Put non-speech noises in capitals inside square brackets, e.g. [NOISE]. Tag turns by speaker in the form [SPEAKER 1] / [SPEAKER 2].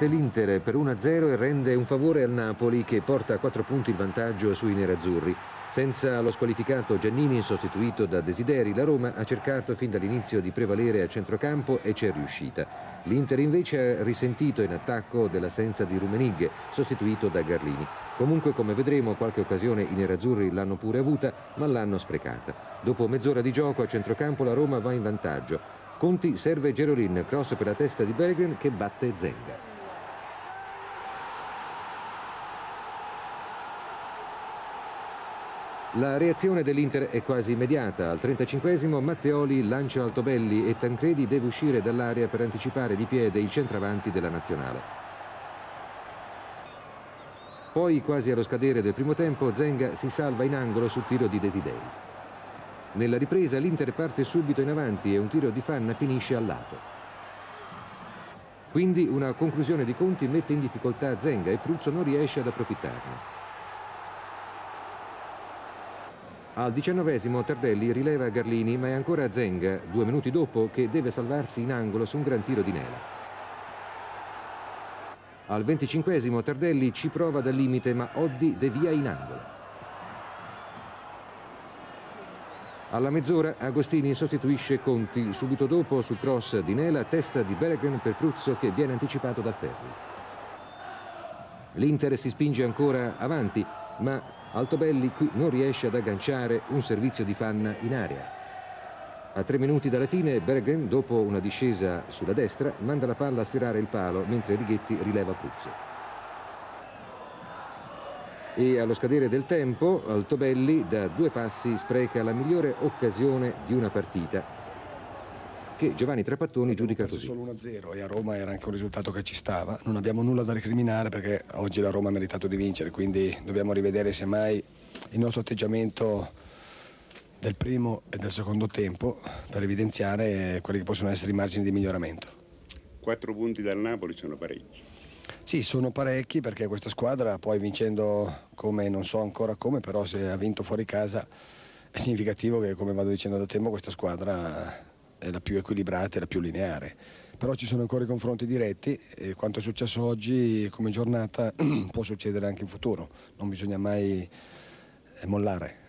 [SPEAKER 1] L'Inter per 1-0 e rende un favore al Napoli che porta a 4 punti il vantaggio sui nerazzurri. Senza lo squalificato Giannini sostituito da Desideri, la Roma ha cercato fin dall'inizio di prevalere a centrocampo e c'è riuscita. L'Inter invece ha risentito in attacco dell'assenza di Rumenig, sostituito da Garlini. Comunque, come vedremo, qualche occasione i nerazzurri l'hanno pure avuta, ma l'hanno sprecata. Dopo mezz'ora di gioco a centrocampo la Roma va in vantaggio. Conti serve Gerolin, cross per la testa di Bergen che batte Zenga. La reazione dell'Inter è quasi immediata. Al 35esimo Matteoli lancia Altobelli e Tancredi deve uscire dall'area per anticipare di piede il centravanti della nazionale. Poi, quasi allo scadere del primo tempo, Zenga si salva in angolo sul tiro di Desideri. Nella ripresa l'Inter parte subito in avanti e un tiro di Fanna finisce al lato. Quindi una conclusione di conti mette in difficoltà Zenga e Pruzzo non riesce ad approfittarne. Al diciannovesimo Tardelli rileva Garlini ma è ancora Zenga, due minuti dopo, che deve salvarsi in angolo su un gran tiro di Nela. Al venticinquesimo Tardelli ci prova dal limite ma Oddi devia in angolo. Alla mezz'ora Agostini sostituisce Conti, subito dopo sul cross di Nela, testa di Bergen per Pruzzo che viene anticipato da Ferri. L'Inter si spinge ancora avanti, ma Altobelli qui non riesce ad agganciare un servizio di Fanna in area. A tre minuti dalla fine Bergen, dopo una discesa sulla destra, manda la palla a sfilare il palo mentre Righetti rileva Puzzo. E allo scadere del tempo Altobelli da due passi spreca la migliore occasione di una partita che Giovanni Trapattoni giudica così.
[SPEAKER 2] solo 1-0 e a Roma era anche un risultato che ci stava. Non abbiamo nulla da recriminare perché oggi la Roma ha meritato di vincere, quindi dobbiamo rivedere semmai il nostro atteggiamento del primo e del secondo tempo per evidenziare quelli che possono essere i margini di miglioramento.
[SPEAKER 3] Quattro punti dal Napoli sono parecchi.
[SPEAKER 2] Sì, sono parecchi perché questa squadra poi vincendo come non so ancora come, però se ha vinto fuori casa è significativo che come vado dicendo da tempo questa squadra è la più equilibrata e la più lineare. Però ci sono ancora i confronti diretti e quanto è successo oggi come giornata [CLEARS THROAT] può succedere anche in futuro, non bisogna mai mollare.